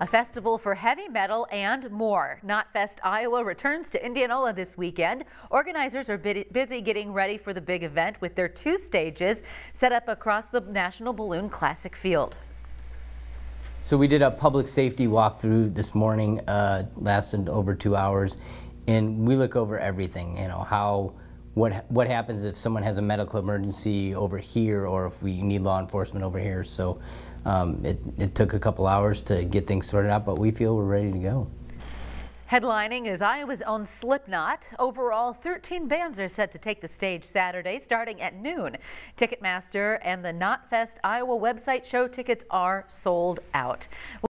A festival for heavy metal and more. Knotfest Iowa returns to Indianola this weekend. Organizers are busy getting ready for the big event with their two stages set up across the National Balloon Classic field. So we did a public safety walkthrough this morning, uh, lasted over two hours, and we look over everything, you know, how what what happens if someone has a medical emergency over here or if we need law enforcement over here. So um, it, it took a couple hours to get things sorted out, but we feel we're ready to go. Headlining is Iowa's own Slipknot. Overall, 13 bands are set to take the stage Saturday starting at noon. Ticketmaster and the Knotfest Iowa website show tickets are sold out.